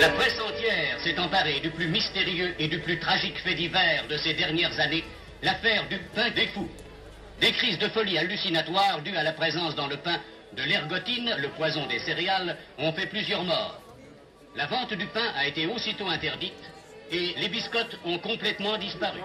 La presse entière s'est emparée du plus mystérieux et du plus tragique fait divers de ces dernières années, l'affaire du pain des fous. Des crises de folie hallucinatoires dues à la présence dans le pain de l'ergotine, le poison des céréales, ont fait plusieurs morts. La vente du pain a été aussitôt interdite et les biscottes ont complètement disparu.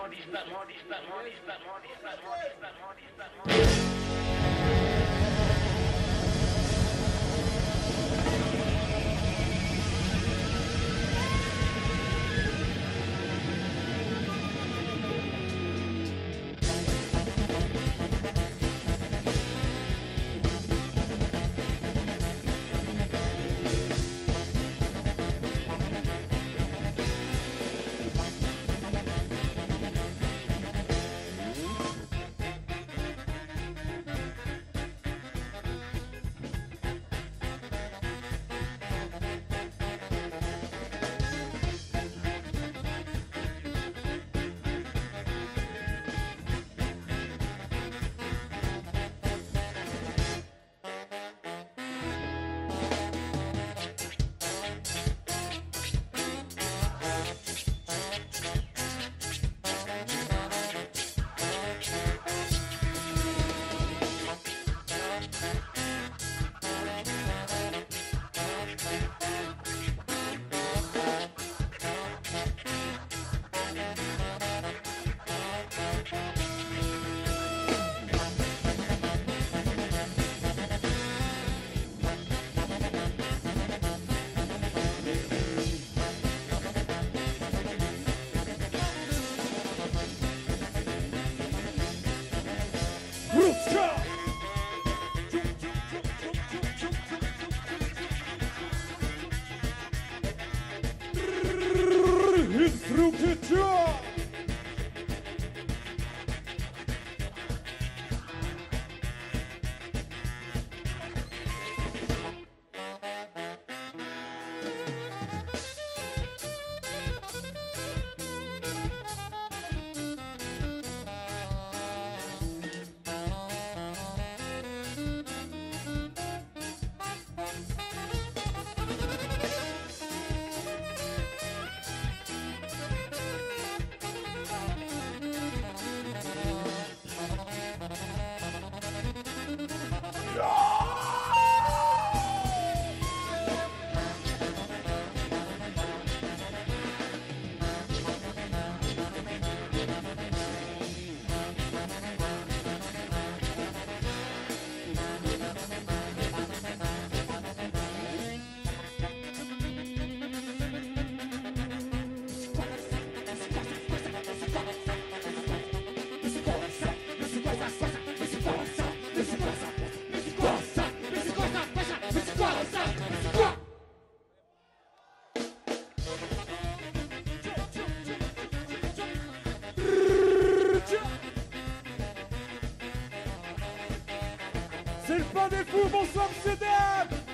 C'est le fous, bonsoir monsieur dames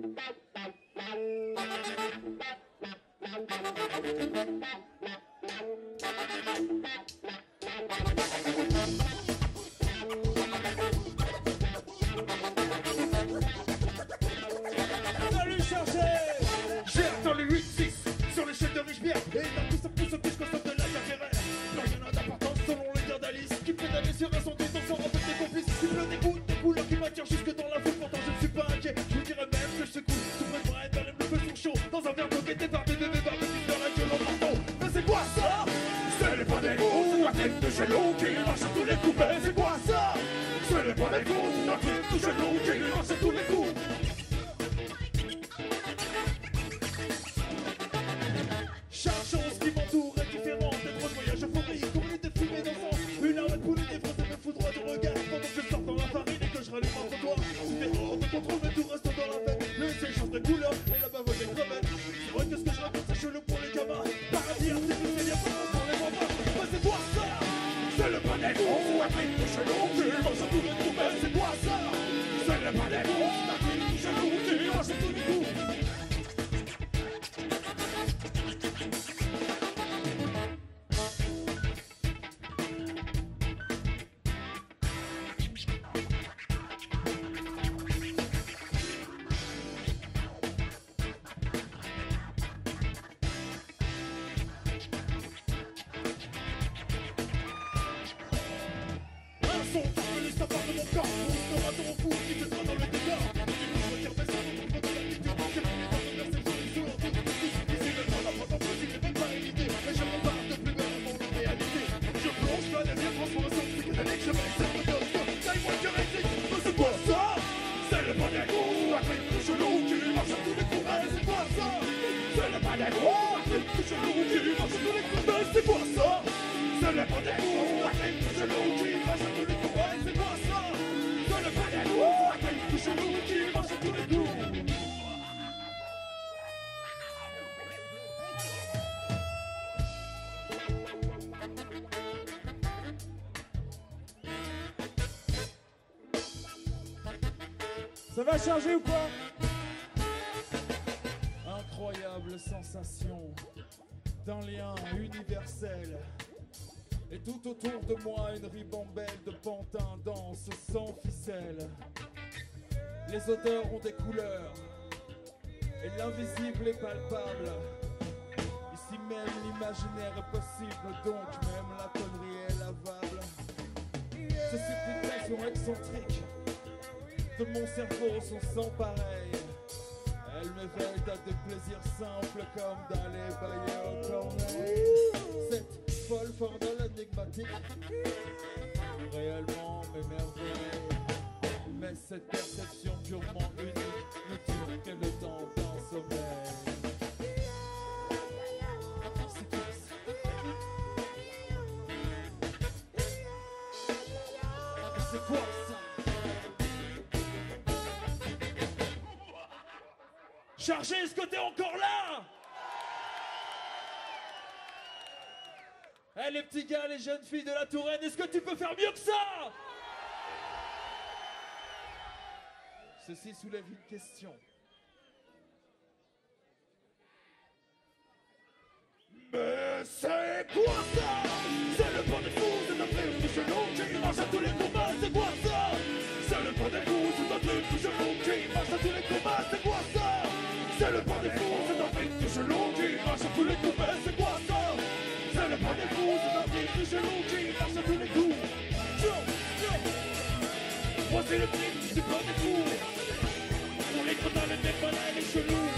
Thank you. C'est quoi ça C'est les c'est la tête de Chelou qui marche tous les coups les savoir de mon corps. Pour un ton fou qui te dans le décor. Coup, je trop de plus réalité. Je plonge dans la vie, transformation psychédélique. Je vais Ça va charger ou quoi Incroyable sensation d'un lien universel. Et tout autour de moi, une ribambelle de pantins danse sans ficelle. Les odeurs ont des couleurs, et l'invisible est palpable. Ici même, l'imaginaire est possible, donc même la connerie est lavable. Ces supplications excentriques de mon cerveau sont sans pareil. Elle m'éveille à des plaisirs simples comme d'aller bailler au corneille. Cette folle formule énigmatique réellement m'émerveille. Mais cette perception purement unique ne dure que le temps Chargé, est-ce que t'es encore là? Eh les petits gars, les jeunes filles de la Touraine, est-ce que tu peux faire mieux que ça? Ceci soulève une question. Mais c'est quoi C'est le truc du point des fous. On les croit dans mêmes malins, les chelous.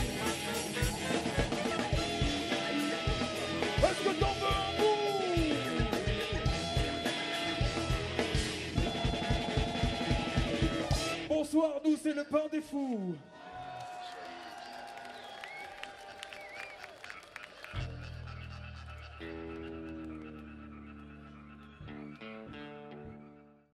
Est-ce que t'en veux un bout Bonsoir, nous c'est le pain des fous.